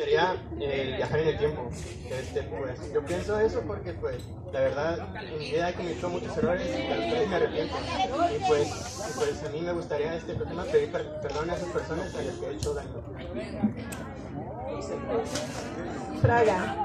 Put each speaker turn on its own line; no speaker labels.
sería el eh, viajar en el tiempo. Este, pues, yo pienso eso porque, pues, la verdad, mi vida he cometido muchos errores y de me arrepiento. Y pues, y pues a mí me gustaría este problema pedir perdón a esas personas a las que he hecho daño.
Fraga.